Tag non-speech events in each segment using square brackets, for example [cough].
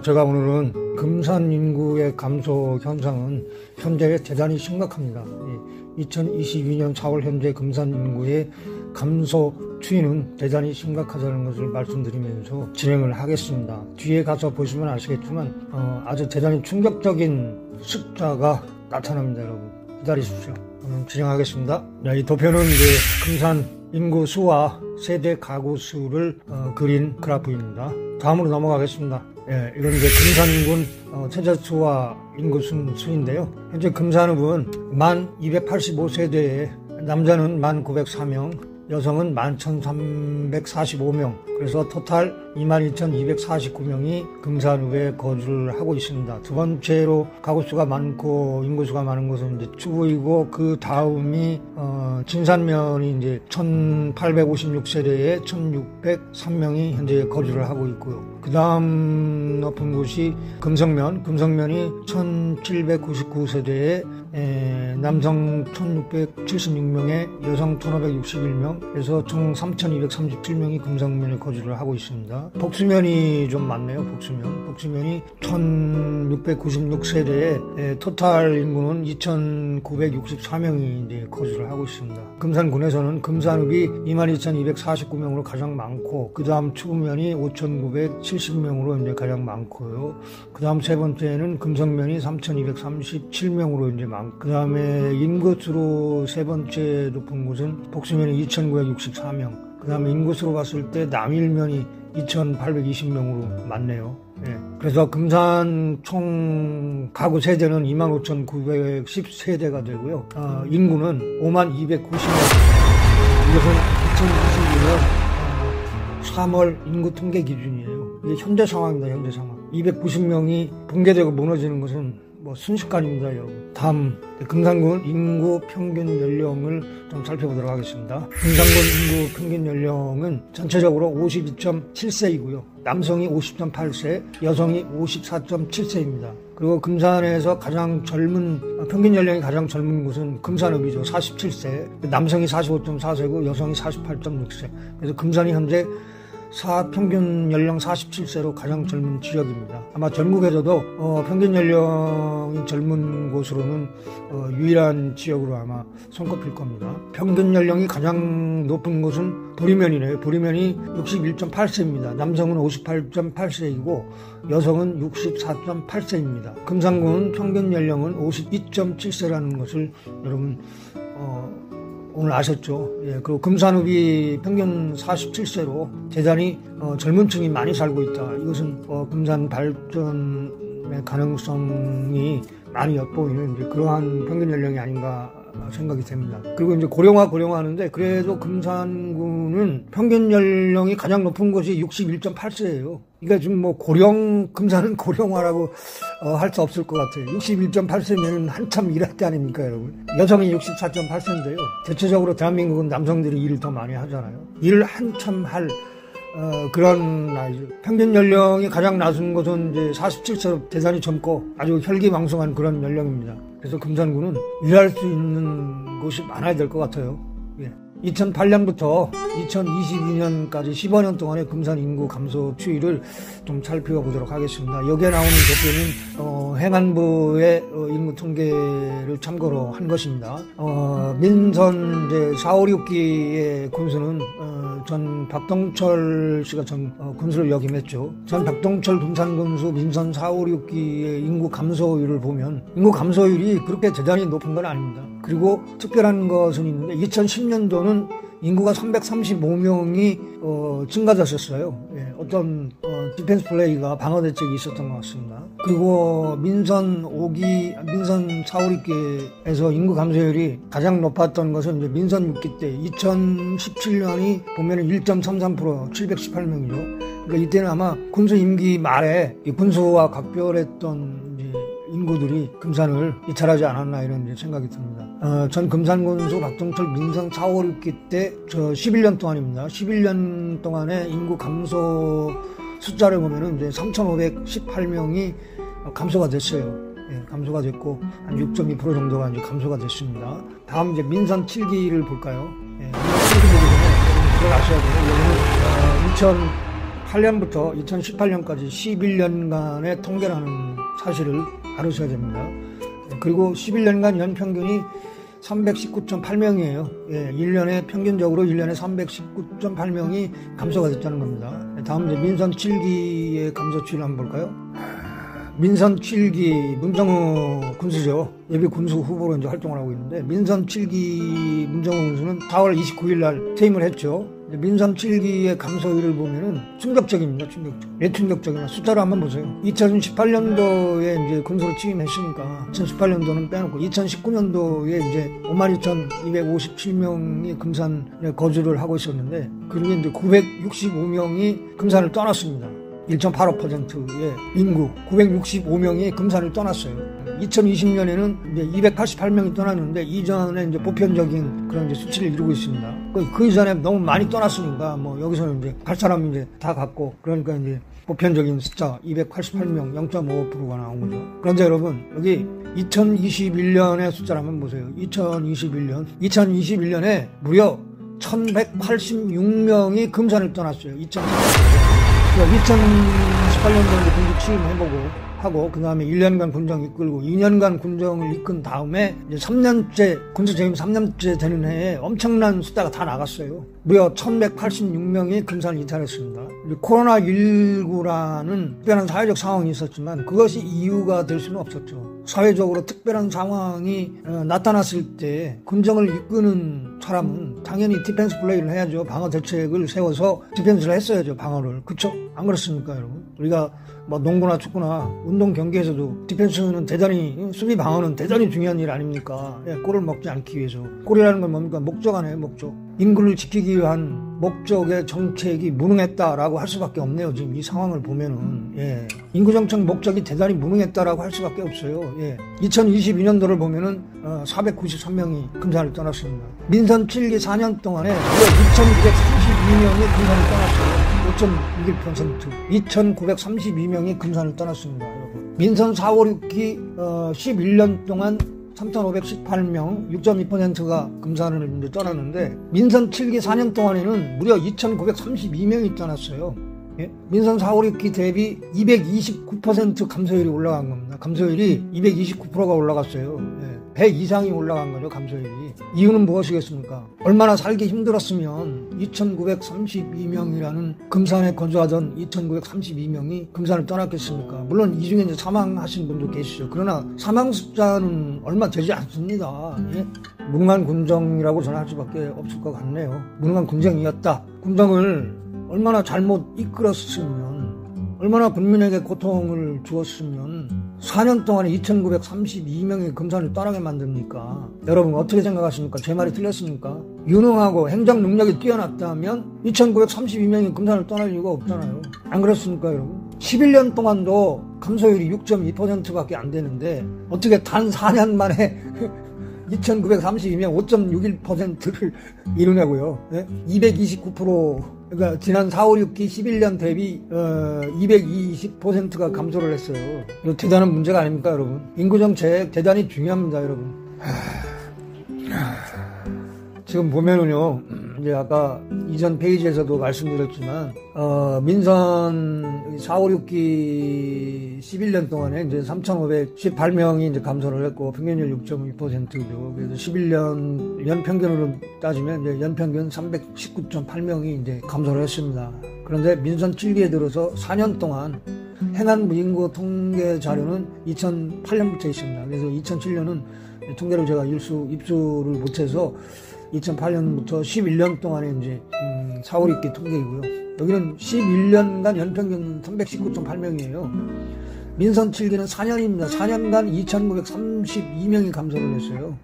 어, 제가 오늘은 금산 인구의 감소 현상은 현재 대단히 심각합니다. 2022년 4월 현재 금산 인구의 감소 추이는 대단히 심각하다는 것을 말씀드리면서 진행을 하겠습니다. 뒤에 가서 보시면 아시겠지만 어, 아주 대단히 충격적인 숫자가 나타납니다, 여러분. 기다리십시오. 그럼 진행하겠습니다. 네, 이 도표는 이제 금산 인구 수와 세대 가구 수를 어, 그린 그래프입니다. 다음으로 넘어가겠습니다. 예, 이건 이제 금산군 어, 세자수와 인구순 수인데요. 현재 금산읍은 만 285세대에 남자는 만 904명, 여성은 11,345명, 그래서 토탈 22,249명이 금산읍에 거주를 하고 있습니다. 두 번째로 가구 수가 많고 인구 수가 많은 것은 이제 추구이고 그 다음이 어, 진산면이 이제 1,856세대에 1,603명이 현재 거주를 하고 있고요. 그 다음 높은 곳이 금성면, 금성면이 1,799세대에 에, 남성 1,676명에 여성 1,561명, 그래서 총 3,237명이 금성면에 거주 를 하고 있습니다. 복수면이 좀 많네요. 복수면. 복수면이 1,696세대에 토탈 인구는 2,964명이 이제 거주를 하고 있습니다. 금산군에서는 금산읍이 22,249명으로 가장 많고 그 다음 추구면이 5,970명으로 이제 가장 많고요. 그 다음 세 번째는 금성면이 3,237명으로 이제 많고 그 다음에 인구수로 세 번째 높은 곳은 복수면이 2,964명. 그 다음에 인구수로 봤을 때 남일면이 2,820명으로 많네요. 예. 그래서 금산 총 가구 세대는 25,910세대가 되고요. 어, 인구는 5만 290명. 이것은 2022년 3월 인구 통계 기준이에요. 이게 현재 상황입니다. 현재 상황. 290명이 붕괴되고 무너지는 것은 뭐 순식간입니다, 여러분. 다음 금산군 인구 평균 연령을 좀 살펴보도록 하겠습니다. 금산군 인구 평균 연령은 전체적으로 52.7세이고요. 남성이 50.8세, 여성이 54.7세입니다. 그리고 금산에서 가장 젊은 평균 연령이 가장 젊은 곳은 금산읍이죠. 47세. 남성이 45.4세고 여성이 48.6세. 그래서 금산이 현재 사 평균 연령 47세로 가장 젊은 지역입니다. 아마 전국에서도 어, 평균 연령이 젊은 곳으로는 어, 유일한 지역으로 아마 손꼽힐 겁니다. 평균 연령이 가장 높은 곳은 보리면이네요. 보리면이 61.8세입니다. 남성은 58.8세이고 여성은 64.8세입니다. 금산군은 평균 연령은 52.7세라는 것을 여러분 어, 오늘 아셨죠? 예, 그리고 금산읍이 평균 47세로 대단히 어, 젊은 층이 많이 살고 있다. 이것은 어, 금산 발전의 가능성이 많이 엿보이는 그러한 평균 연령이 아닌가 생각이 됩니다. 그리고 이제 고령화 고령화 하는데 그래도 금산군은 평균 연령이 가장 높은 곳이 61.8세예요. 그러니까 지금 뭐 고령 금산은 고령화라고 어, 할 수 없을 것 같아요. 61.8세면 한참 일할 때 아닙니까, 여러분? 여성이 64.8세인데요. 대체적으로 대한민국은 남성들이 일을 더 많이 하잖아요. 일을 한참 할 어, 그런 나이죠. 평균 연령이 가장 낮은 곳은 이제 47세로 대단히 젊고 아주 혈기왕성한 그런 연령입니다. 그래서 금산구는 일할 수 있는 곳이 많아야 될 것 같아요. 예. 2008년부터 2022년까지 15년 동안의 금산 인구 감소 추이를 좀 살펴보도록 하겠습니다. 여기에 나오는 도표는 어, 행안부의 어, 인구 통계를 참고로 한 것입니다. 어, 민선 이제 4, 5, 6기의 군수는 어, 전 박동철 씨가 전 어, 군수를 역임했죠. 전 박동철 금산 군수 민선 4, 5, 6기의 인구 감소율을 보면 인구 감소율이 그렇게 대단히 높은 건 아닙니다. 그리고 특별한 것은 있는데 2010년도는 인구가 335명이 어, 증가됐었어요. 예, 어떤 어, 디펜스 플레이가 방어 대책이 있었던 것 같습니다. 그리고 민선 5기, 민선 4, 5기에서 인구 감소율이 가장 높았던 것은 이제 민선 6기 때 2017년이 보면은 1.33% 718명이죠. 그러니까 이때는 아마 군수 임기 말에 군수와 각별했던 인구들이 금산을 이탈하지 않았나 이런 생각이 듭니다. 어, 전 금산군수 박동철 민선 4, 5, 6기 때 저 11년 동안입니다. 11년 동안의 인구 감소 숫자를 보면은 이제 3,518명이 감소가 됐어요. 예, 감소가 됐고 한 6.2% 정도가 이제 감소가 됐습니다. 다음 이제 민선 7기를 볼까요? 예, 민선 7기 보기 전에 들어가셔야 돼요. 여기는 어, 2008년부터 2018년까지 11년간의 통계라는 사실을 알으셔야 됩니다. 그리고 11년간 연평균이 319.8명이에요. 예, 1년에 평균적으로 1년에 319.8명이 감소가 됐다는 겁니다. 다음 이제 민선 7기의 감소치를 한번 볼까요? 민선 7기 문정우 군수죠. 예비 군수 후보로 이제 활동을 하고 있는데 민선 7기 문정우 군수는 4월 29일 날 퇴임을 했죠. 민선 7기의 감소율을 보면은 충격적입니다. 충격적. 왜 충격적이냐? 숫자로 한번 보세요. 2018년도에 이제 군수로 취임했으니까 2018년도는 빼놓고 2019년도에 이제 52,257명이 금산에 거주를 하고 있었는데 그중에 이제 965명이 금산을 떠났습니다. 1.85%의 인구 965명이 금산을 떠났어요. 2020년에는 이제 288명이 떠났는데 이전에 이제 보편적인 그런 이제 수치를 이루고 있습니다. 그, 그 이전에 너무 많이 떠났으니까 뭐 여기서는 이제 갈 사람 이제 다 갔고 그러니까 이제 보편적인 숫자 288명 0.55%가 나온 거죠. 그런데 여러분 여기 2021년의 숫자를 한번 보세요. 2021년 2021년에 무려 1186명이 금산을 떠났어요. 2018년. 2018년도에 군직 취임해보고 하고 그 다음에 1년간 군정 이끌고 2년간 군정을 이끈 다음에 이제 3년째 군수 재임 3년째 되는 해에 엄청난 숫자가 다 나갔어요. 무려 1186명이 금산을 이탈했습니다. 코로나19라는 특별한 사회적 상황이 있었지만 그것이 이유가 될 수는 없었죠. 사회적으로 특별한 상황이 어, 나타났을 때 군정을 이끄는 사람은 당연히 디펜스 플레이를 해야죠. 방어 대책을 세워서 디펜스를 했어야죠. 방어를. 그쵸? 안 그렇습니까, 여러분? 우리가 뭐 농구나 축구나 운동 경기에서도 디펜스는 대단히 수비 방어는 대단히 중요한 일 아닙니까? 예, 골을 먹지 않기 위해서 골이라는 건 뭡니까? 목적 아니에요, 목적. 인구를 지키기 위한 목적의 정책이 무능했다라고 할 수밖에 없네요. 지금 이 상황을 보면은 예. 인구 정책 목적이 대단히 무능했다라고 할 수밖에 없어요. 예. 2022년도를 보면은 어, 493명이 금산을 떠났습니다. 민선 7기 4년 동안에 2,232명이 금산을 떠났어요. 5.61% 2,932명이 금산을 떠났습니다. 여러분. 민선 4, 5, 6기 어, 11년 동안 3,518명, 6.2%가 금산을 이제 떠났는데 민선 7기 4년 동안에는 무려 2,932명이 떠났어요. 예? 민선 4, 5, 6기 대비 229% 감소율이 올라간 겁니다. 감소율이 229%가 올라갔어요. 예. 배 이상이 올라간 거죠, 감소율이. 이유는 무엇이겠습니까? 얼마나 살기 힘들었으면 2,932명이라는 금산에 건조하던 2,932명이 금산을 떠났겠습니까? 물론 이 중에 이제 사망하신 분도 계시죠. 그러나 사망 숫자는 얼마 되지 않습니다. 예? 무능한 군정이라고 전할 수밖에 없을 것 같네요. 무능한 군정이었다. 군정을 얼마나 잘못 이끌었으면, 얼마나 국민에게 고통을 주었으면, 4년 동안에 2,932명의 금산을 떠나게 만듭니까? 여러분 어떻게 생각하십니까? 제 말이 틀렸습니까? 유능하고 행정 능력이 뛰어났다면 2,932명이 금산을 떠날 이유가 없잖아요. 안 그렇습니까, 여러분? 11년 동안도 감소율이 6.2%밖에 안 되는데 어떻게 단 4년 만에 [laughs] 2,932명 5.61%를 이루냐고요. 네? 229% 그러니까 지난 4, 5, 6기 11년 대비 어, 220%가 감소를 했어요. 이거 대단한 문제가 아닙니까, 여러분? 인구 정책 대단히 중요합니다, 여러분. 지금 보면은요. 이제 아까 이전 페이지에서도 말씀드렸지만 어, 민선 4, 5, 6기 11년 동안에 이제 3,518명이 이제 감소를 했고 평균율 6.2%죠. 그래서 11년 연평균으로 따지면 이제 연평균 319.8명이 이제 감소를 했습니다. 그런데 민선 7기에 들어서 4년 동안 행안 무인구 통계 자료는 2008년부터 있습니다. 그래서 2007년은 통계를 제가 일수 입수를 못해서 2008년부터 11년 동안에 이제 음, 4월 있게 통계이고요. 여기는 11년간 연평균 319.8명이에요. 민선 7기는 4년입니다. 4년간 2,932명이 감소를 했어요.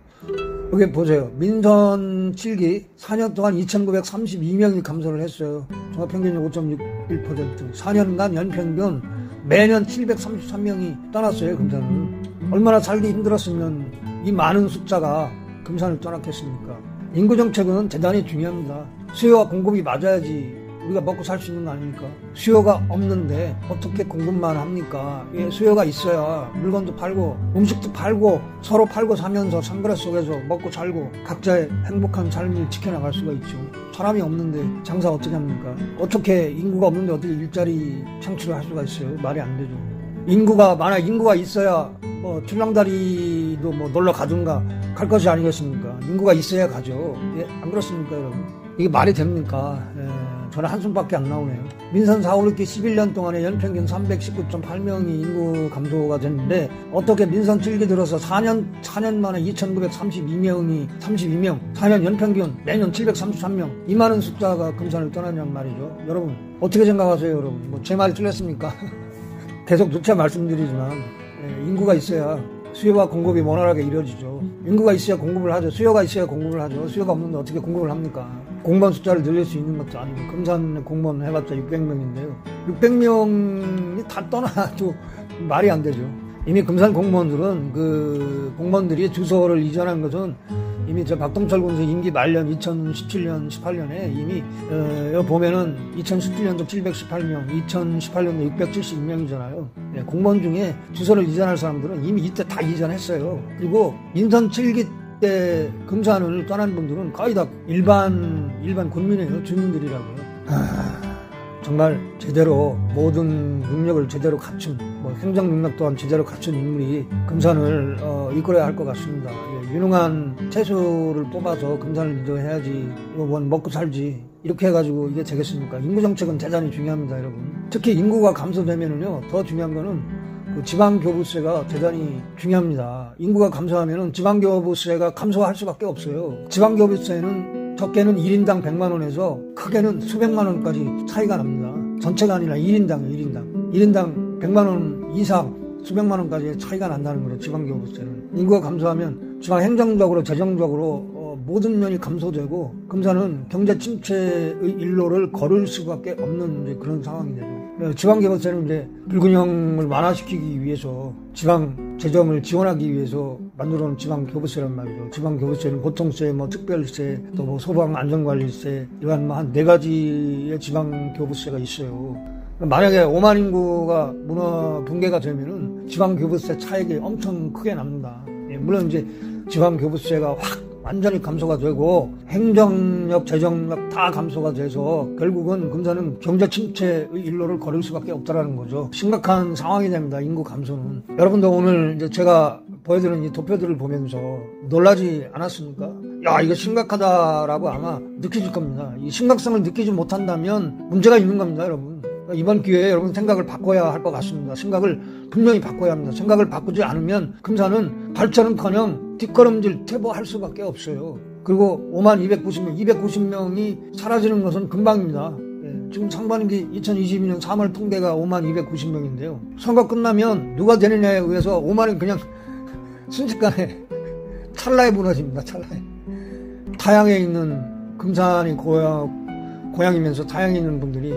여기 보세요. 민선 7기 4년 동안 2,932명이 감소를 했어요. 종합평균이 5.61%. 4년간 연평균 매년 733명이 떠났어요. 금산은. 얼마나 살기 힘들었으면 이 많은 숫자가 금산을 떠났겠습니까? 인구 정책은 대단히 중요합니다. 수요와 공급이 맞아야지 우리가 먹고 살 수 있는 거 아닙니까? 수요가 없는데 어떻게 공급만 합니까? 예, 수요가 있어야 물건도 팔고 음식도 팔고 서로 팔고 사면서 상그레 속에서 먹고 살고 각자의 행복한 삶을 지켜나갈 수가 있죠. 사람이 없는데 장사 어떻게 합니까? 어떻게 인구가 없는데 어떻게 일자리 창출을 할 수가 있어요? 말이 안 되죠. 인구가 만약 인구가 있어야 뭐 출렁다리도 뭐 놀러 가든가 갈 것이 아니겠습니까? 인구가 있어야 가죠. 예, 안 그렇습니까, 여러분? 이게 말이 됩니까? 예, 저는 한숨밖에 안 나오네요. 민선 4, 5, 6기 11년 동안에 연평균 319.8명이 인구 감소가 됐는데 어떻게 민선 7기 들어서 4년 4년 만에 2,932명이 32명, 4년 연평균 매년 733명 이 많은 숫자가 금산을 떠나냔 말이죠. 여러분 어떻게 생각하세요, 여러분? 뭐 제 말이 틀렸습니까? [laughs] 계속 누차 말씀드리지만 예, 인구가 있어야 수요와 공급이 원활하게 이루어지죠. 인구가 있어야 공급을 하죠. 수요가 있어야 공급을 하죠. 수요가 없는데 어떻게 공급을 합니까? 공무원 숫자를 늘릴 수 있는 것도 아니고 금산 공무원 해봤자 600명인데요. 600명이 다 떠나도 [laughs] 말이 안 되죠. 이미 금산 공무원들은 그 공무원들이 주소를 이전한 것은 이미 저 박동철 군수 임기 말년 2017년 18년에 이미 어, 보면은 2017년도 718명, 2018년도 672명이잖아요. 예, 공무원 중에 주소를 이전할 사람들은 이미 이때 다 이전했어요. 그리고 인선 7기 때 금산을 떠난 분들은 거의 다 일반 일반 군민이에요. 주민들이라고요. 아, 정말 제대로 모든 능력을 제대로 갖춘 뭐 행정 능력 또한 제대로 갖춘 인물이 금산을 어, 이끌어야 할 것 같습니다. 예, 유능한 채소를 뽑아서 금산을 리더해야지 원 먹고 살지 이렇게 해가지고 이게 되겠습니까? 인구 정책은 대단히 중요합니다, 여러분. 특히 인구가 감소되면은요 더 중요한 거는 그 지방교부세가 대단히 중요합니다. 인구가 감소하면 지방교부세가 감소할 수밖에 없어요. 지방교부세는 적게는 1인당 100만 원에서 크게는 수백만 원까지 차이가 납니다. 전체가 아니라 1인당 1인당 1인당 100만 원 이상 수백만 원까지 차이가 난다는 거죠. 지방교부세는 인구가 감소하면 지방 행정적으로 재정적으로 어, 모든 면이 감소되고 금산은 경제 침체의 일로를 걸을 수밖에 없는 그런 상황이 되죠. 네, 지방개발세는 이제 불균형을 완화시키기 위해서 지방 재정을 지원하기 위해서 만들어 놓은 지방교부세란 말이죠. 지방교부세는 보통세, 뭐 특별세, 또 뭐 소방안전관리세 이런 한 네 가지의 지방교부세가 있어요. 만약에 5만 인구가 문화 붕괴가 되면은 지방교부세 차익이 엄청 크게 납니다. 예, 물론 이제 지방교부세가 확 완전히 감소가 되고 행정력, 재정력 다 감소가 돼서 결국은 금산은 경제 침체의 일로를 걸을 수밖에 없다라는 거죠. 심각한 상황이 됩니다. 인구 감소는. 여러분도 오늘 이제 제가 보여드리는 이 도표들을 보면서 놀라지 않았습니까? 야, 이거 심각하다라고 아마 느끼실 겁니다. 이 심각성을 느끼지 못한다면 문제가 있는 겁니다, 여러분. 이번 기회에 여러분 생각을 바꿔야 할 것 같습니다. 생각을 분명히 바꿔야 합니다. 생각을 바꾸지 않으면 금산은 발전은커녕 뒷걸음질 퇴보할 수밖에 없어요. 그리고 5만 290명, 290명이 사라지는 것은 금방입니다. 예, 지금 상반기 2022년 3월 통계가 5만 290명인데요. 선거 끝나면 누가 되느냐에 의해서 5만이 그냥 [laughs] 순식간에 찰나에 무너집니다. 찰나에. 타양에 있는 금산이 고향 고향이면서 타양에 있는 분들이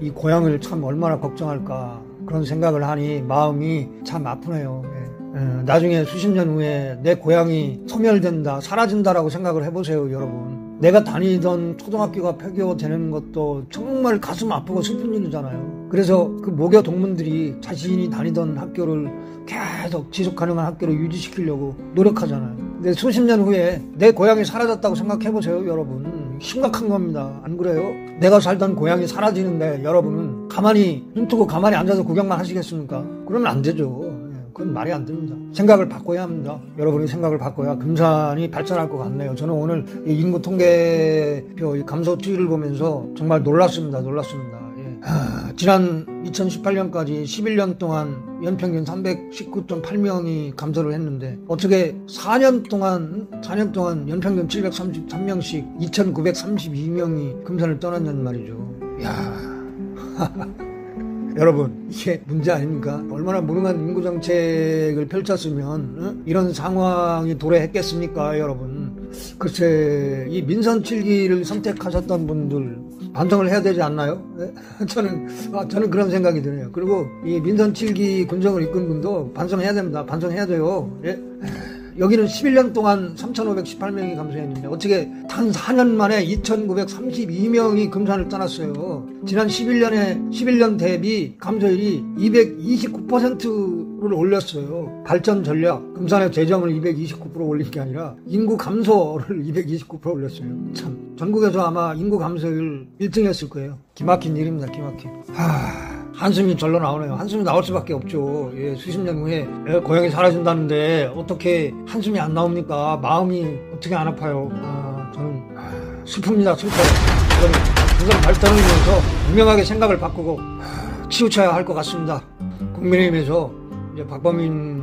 이 고향을 참 얼마나 걱정할까 그런 생각을 하니 마음이 참 아프네요. 예. 예, 나중에 수십 년 후에 내 고향이 소멸된다, 사라진다라고 생각을 해보세요, 여러분. 내가 다니던 초등학교가 폐교되는 것도 정말 가슴 아프고 슬픈 일이잖아요. 그래서 그 모교 동문들이 자신이 다니던 학교를 계속 지속 가능한 학교로 유지시키려고 노력하잖아요. 근데 수십 년 후에 내 고향이 사라졌다고 생각해보세요, 여러분. 심각한 겁니다. 안 그래요? 내가 살던 고향이 사라지는데 여러분은 가만히 눈 뜨고 가만히 앉아서 구경만 하시겠습니까? 그러면 안 되죠. 예, 그건 말이 안 됩니다. 생각을 바꿔야 합니다. 여러분이 생각을 바꿔야 금산이 발전할 것 같네요. 저는 오늘 인구 통계표 감소 추이를 보면서 정말 놀랐습니다. 놀랐습니다. 아, 지난 2018년까지 11년 동안 연평균 319.8명이 감소를 했는데 어떻게 4년 동안 4년 동안 연평균 733명씩 2,932명이 금산을 떠났냔 말이죠. 야. [laughs] 여러분 이게 문제 아닙니까? 얼마나 무능한 인구 정책을 펼쳤으면 어? 이런 상황이 도래했겠습니까, 여러분? 글쎄 이 민선 7기를 선택하셨던 분들 반성을 해야 되지 않나요? 네? [laughs] 저는 아, 저는 그런 생각이 드네요. 그리고 이 민선 7기 군정을 이끈 분도 반성해야 됩니다. 반성해야 돼요. 예? 여기는 11년 동안 3,518명이 감소했는데 어떻게 단 4년 만에 2,932명이 금산을 떠났어요. 지난 11년에 11년 대비 감소율이 229%를 올렸어요. 발전 전략 금산의 재정을 229% 올린 게 아니라 인구 감소를 229% 올렸어요. 참 전국에서 아마 인구 감소율 1등 했을 거예요. 기막힌 일입니다. 기막힌. 하... 한숨이 절로 나오네요. 한숨이 나올 수밖에 없죠. 예, 수십 년 후에 예, 고향이 사라진다는데 어떻게 한숨이 안 나옵니까? 마음이 어떻게 안 아파요? 아, 저는 아, 슬픕니다. 슬퍼요. 저는 부산 발전을 위해서 분명하게 생각을 바꾸고 아, 치우쳐야 할 것 같습니다. 국민의힘에서 이제 박범인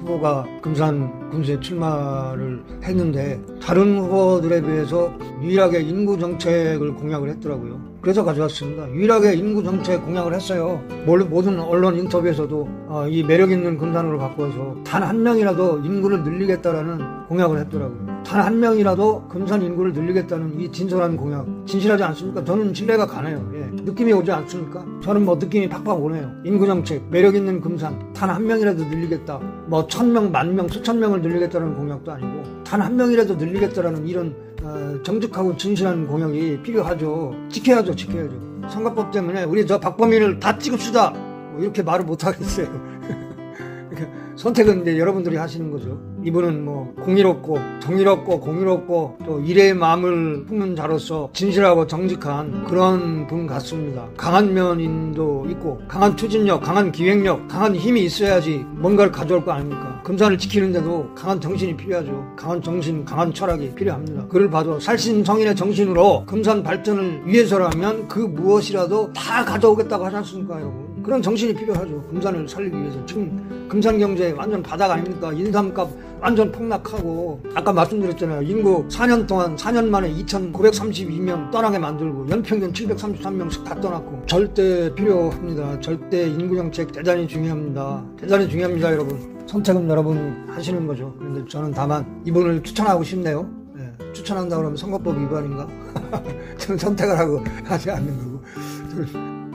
후보가 금산 군수에 출마를 했는데 다른 후보들에 비해서 유일하게 인구 정책을 공약을 했더라고요. 그래서 가져왔습니다. 유일하게 인구 정책 공약을 했어요. 모든 언론 인터뷰에서도 어, 이 매력 있는 금산으로 바꿔서 단 한 명이라도 인구를 늘리겠다라는 공약을 했더라고요. 단 한 명이라도 금산 인구를 늘리겠다는 이 진솔한 공약 진실하지 않습니까? 저는 신뢰가 가네요. 예. 느낌이 오지 않습니까? 저는 뭐 느낌이 팍팍 오네요. 인구 정책 매력 있는 금산 단 한 명이라도 늘리겠다. 뭐 천 명, 만 명, 수천 명을 늘리겠다는 공약도 아니고 단 한 명이라도 늘리겠다라는 이런 어, 정직하고 진실한 공약이 필요하죠. 지켜야죠, 지켜야죠. 선거법 때문에 우리 저 박범인을 다 찍읍시다. 뭐 이렇게 말을 못 하겠어요. [laughs] 선택은 이제 여러분들이 하시는 거죠. 이분은 뭐 공의롭고 정의롭고 공의롭고 또 일의 마음을 품는 자로서 진실하고 정직한 그런 분 같습니다. 강한 면인도 있고 강한 추진력, 강한 기획력, 강한 힘이 있어야지 뭔가를 가져올 거 아닙니까? 금산을 지키는데도 강한 정신이 필요하죠. 강한 정신, 강한 철학이 필요합니다. 그를 봐도 살신성인의 정신으로 금산 발전을 위해서라면 그 무엇이라도 다 가져오겠다고 하지 않습니까? 그런 정신이 필요하죠. 금산을 살리기 위해서. 지금 금산 경제 완전 바닥 아닙니까? 인삼값 완전 폭락하고 아까 말씀드렸잖아요. 인구 4년 동안 4년 만에 2,932명 떠나게 만들고 연평균 733명씩 다 떠났고 절대 필요합니다. 절대 인구 정책 대단히 중요합니다. 대단히 중요합니다, 여러분. 선택은 여러분이 하시는 거죠. 그런데 저는 다만 이분을 추천하고 싶네요. 네, 추천한다 그러면 선거법 위반인가? [laughs] 저는 선택을 하고 하지 않는 거고.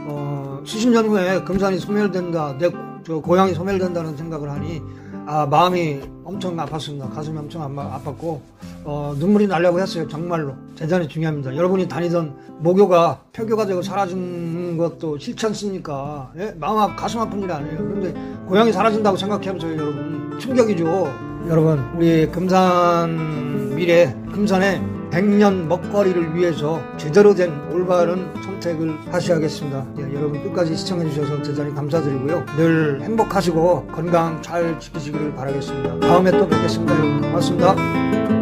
어, 수십 년 후에 금산이 소멸된다, 내 저 고향이 소멸된다는 생각을 하니 아, 마음이 엄청 아팠습니다. 가슴이 엄청 아팠고 어, 눈물이 나려고 했어요. 정말로 대단히 중요합니다. 여러분이 다니던 모교가 폐교가 되고 사라지는 것도 싫지 않습니까? 예? 마음 가슴 아픈 일 아니에요. 그런데 고향이 사라진다고 생각해보세요, 여러분. 충격이죠. 여러분, 우리 금산 미래, 금산에 100년 먹거리를 위해서 제대로 된 올바른 선택을 하셔야겠습니다. 예, 여러분 끝까지 시청해주셔서 대단히 감사드리고요. 늘 행복하시고 건강 잘 지키시기를 바라겠습니다. 다음에 또 뵙겠습니다. 여러분 고맙습니다.